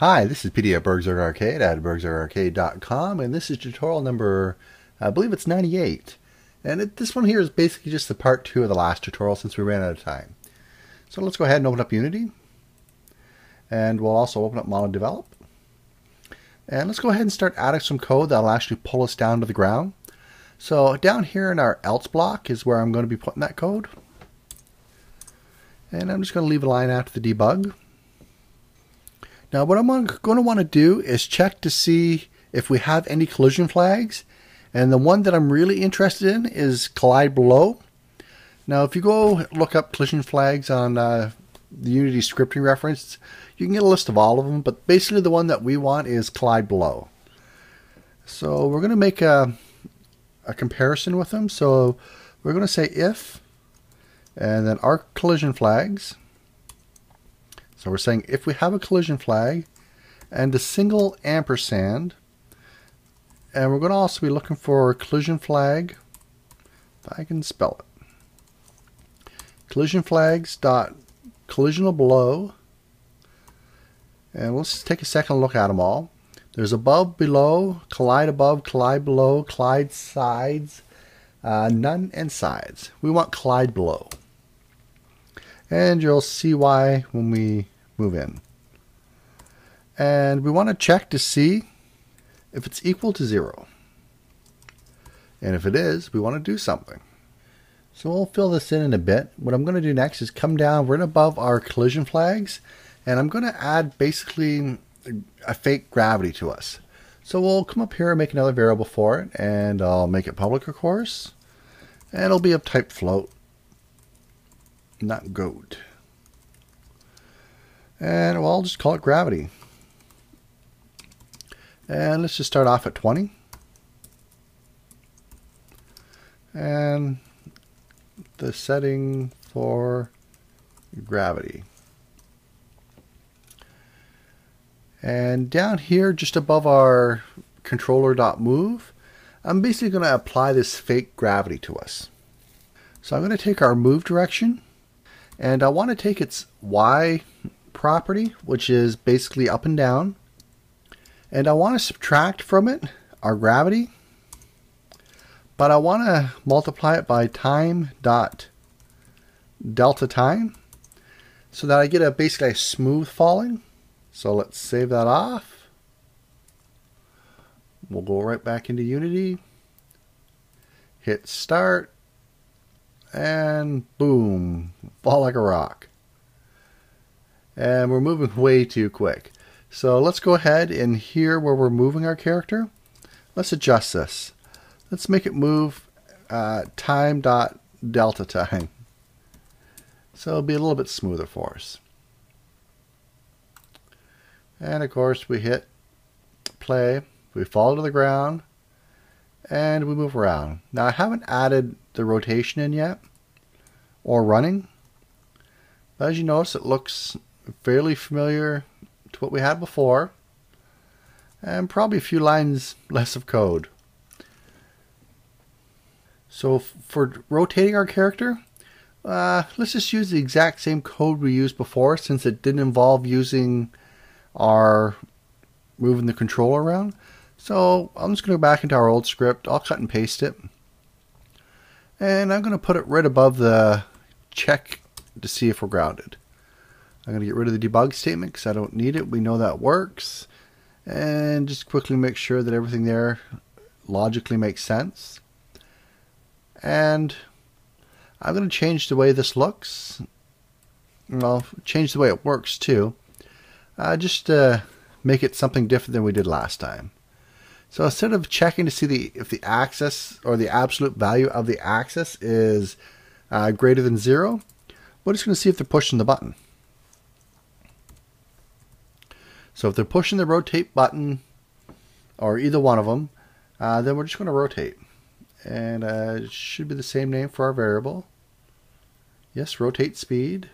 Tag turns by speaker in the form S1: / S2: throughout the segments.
S1: Hi, this is PD at BurgZerg Arcade at burgzergarcade.com, and this is tutorial number, I believe it's 98. And it, this one here is basically just the part two of the last tutorial since we ran out of time. So let's go ahead and open up Unity. And we'll also open up MonoDevelop. And let's go ahead and start adding some code that'll actually pull us down to the ground. So down here in our else block is where I'm going to be putting that code. And I'm just going to leave a line after the debug. Now what I'm going to want to do is check to see if we have any collision flags. And the one that I'm really interested in is collide below. Now if you go look up collision flags on uh, the Unity scripting reference, you can get a list of all of them. But basically the one that we want is collide below. So we're going to make a, a comparison with them. So we're going to say if and then our collision flags so we're saying if we have a collision flag and a single ampersand, and we're going to also be looking for a collision flag, if I can spell it. Collision flags dot collisional below, and let's take a second look at them all. There's above, below, collide above, collide below, collide sides, uh, none, and sides. We want collide below and you'll see why when we move in. And we want to check to see if it's equal to zero. And if it is, we want to do something. So we'll fill this in in a bit. What I'm going to do next is come down right above our collision flags and I'm going to add basically a fake gravity to us. So we'll come up here and make another variable for it and I'll make it public of course. And it'll be of type float not goat. And well, I'll just call it gravity. And let's just start off at 20. And the setting for gravity. And down here, just above our controller.move, I'm basically going to apply this fake gravity to us. So I'm going to take our move direction and I want to take its Y property, which is basically up and down, and I want to subtract from it our gravity, but I want to multiply it by time dot delta time so that I get a basically a smooth falling. So let's save that off. We'll go right back into Unity, hit start, and boom, fall like a rock. And we're moving way too quick. So let's go ahead and here where we're moving our character, let's adjust this. Let's make it move uh, time dot delta time. So it'll be a little bit smoother for us. And of course we hit play, we fall to the ground, and we move around. Now I haven't added the rotation in yet or running. But as you notice it looks fairly familiar to what we had before and probably a few lines less of code. So for rotating our character, uh, let's just use the exact same code we used before since it didn't involve using our moving the controller around. So I'm just going to go back into our old script. I'll cut and paste it. And I'm going to put it right above the check to see if we're grounded. I'm going to get rid of the debug statement because I don't need it. We know that works. And just quickly make sure that everything there logically makes sense. And I'm going to change the way this looks. Well, change the way it works too. Uh, just to make it something different than we did last time. So instead of checking to see the if the axis or the absolute value of the axis is uh, greater than zero, we're just going to see if they're pushing the button. So if they're pushing the rotate button, or either one of them, uh, then we're just going to rotate. And uh, it should be the same name for our variable. Yes, rotate speed.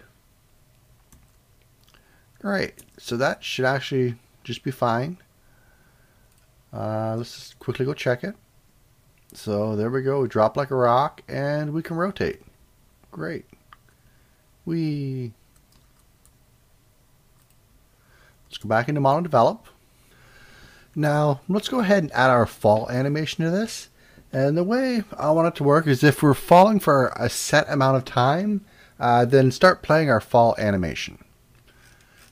S1: Great. So that should actually just be fine. Uh, let's quickly go check it. So there we go. We drop like a rock and we can rotate. Great. We Let's go back into Mono Develop. Now, let's go ahead and add our fall animation to this. And the way I want it to work is if we're falling for a set amount of time, uh, then start playing our fall animation.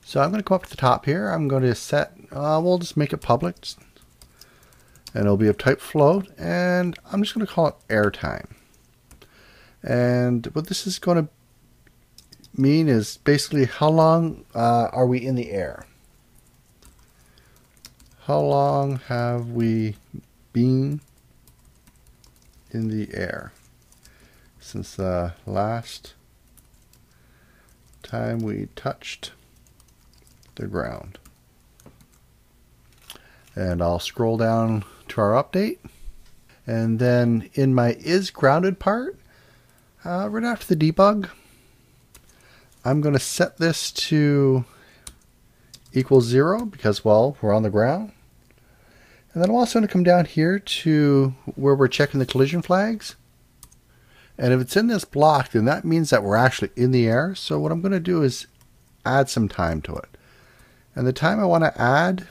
S1: So I'm going to come up to the top here. I'm going to set, uh, we'll just make it public. And it'll be of type float. And I'm just going to call it airtime. And what this is going to mean is basically how long uh, are we in the air? How long have we been in the air since the last time we touched the ground? And I'll scroll down to our update. And then in my is grounded part, uh, right after the debug, I'm going to set this to equals zero because, well, we're on the ground. And then I'm also going to come down here to where we're checking the collision flags. And if it's in this block, then that means that we're actually in the air. So what I'm going to do is add some time to it. And the time I want to add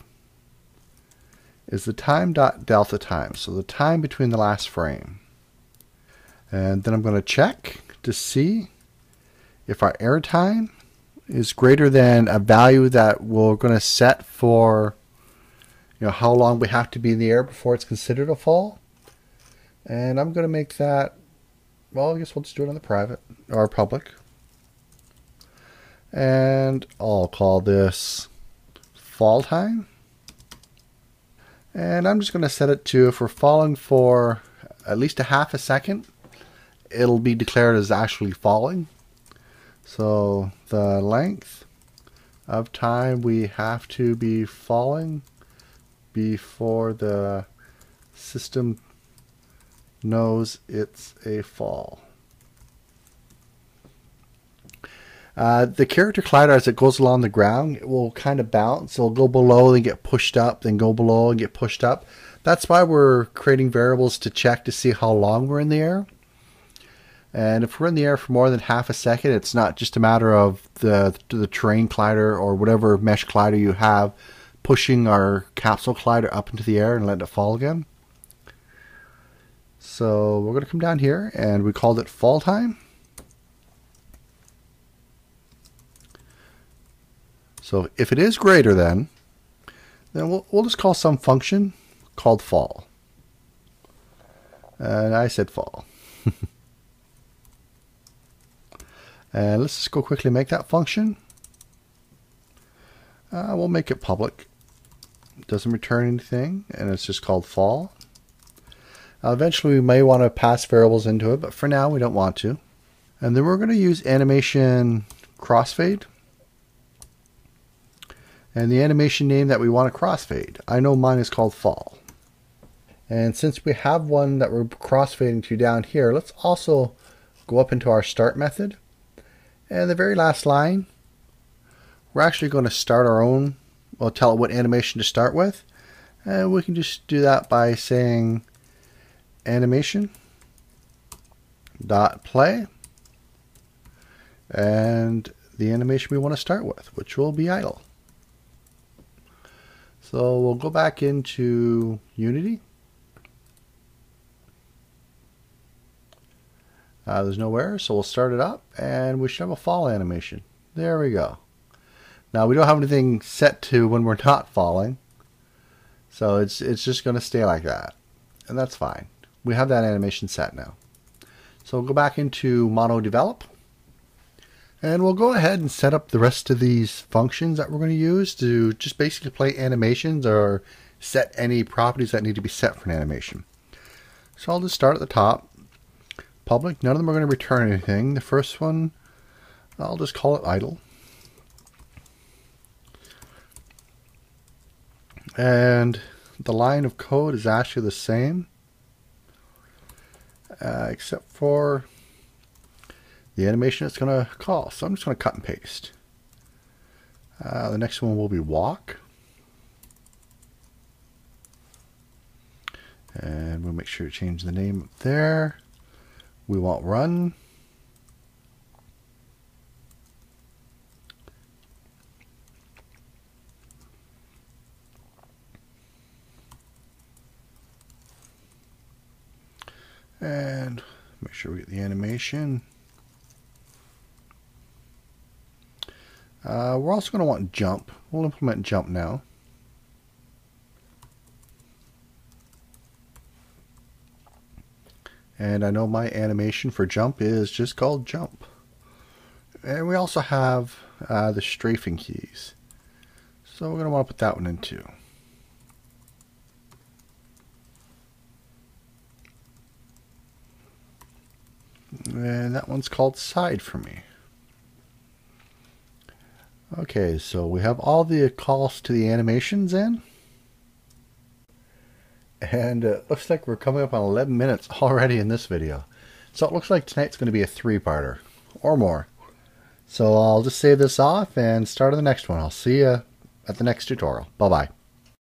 S1: is the time dot delta time. So the time between the last frame. And then I'm going to check to see if our error airtime is greater than a value that we're going to set for you know how long we have to be in the air before it's considered a fall. And I'm going to make that, well, I guess we'll just do it on the private or public. And I'll call this fall time. And I'm just going to set it to if we're falling for at least a half a second, it'll be declared as actually falling. So the length of time we have to be falling before the system knows it's a fall. Uh, the character collider, as it goes along the ground, it will kind of bounce. It'll go below, then get pushed up, then go below and get pushed up. That's why we're creating variables to check to see how long we're in the air. And if we're in the air for more than half a second, it's not just a matter of the the terrain collider or whatever mesh collider you have pushing our capsule collider up into the air and letting it fall again. So we're going to come down here and we called it fall time. So if it is greater than, then we'll, we'll just call some function called fall. And I said fall. And let's just go quickly make that function. Uh, we'll make it public. It doesn't return anything, and it's just called fall. Uh, eventually, we may want to pass variables into it, but for now, we don't want to. And then we're going to use animation crossfade. And the animation name that we want to crossfade. I know mine is called fall. And since we have one that we're crossfading to down here, let's also go up into our start method and the very last line, we're actually going to start our own, we'll tell it what animation to start with. And we can just do that by saying animation dot play and the animation we want to start with, which will be idle. So we'll go back into Unity Uh, there's no error, so we'll start it up and we should have a fall animation. There we go. Now we don't have anything set to when we're not falling, so it's it's just going to stay like that, and that's fine. We have that animation set now. So we'll go back into Mono Develop, and we'll go ahead and set up the rest of these functions that we're going to use to just basically play animations or set any properties that need to be set for an animation. So I'll just start at the top public. None of them are going to return anything. The first one, I'll just call it idle. And the line of code is actually the same, uh, except for the animation it's going to call. So I'm just going to cut and paste. Uh, the next one will be walk. And we'll make sure to change the name up there. We want run. And make sure we get the animation. Uh, we're also going to want jump. We'll implement jump now. And I know my animation for jump is just called jump. And we also have uh, the strafing keys. So we're going to want to put that one in too. And that one's called side for me. Okay, so we have all the calls to the animations in. And it looks like we're coming up on 11 minutes already in this video. So it looks like tonight's going to be a three-parter or more. So I'll just save this off and start on the next one. I'll see you at the next tutorial. Bye-bye.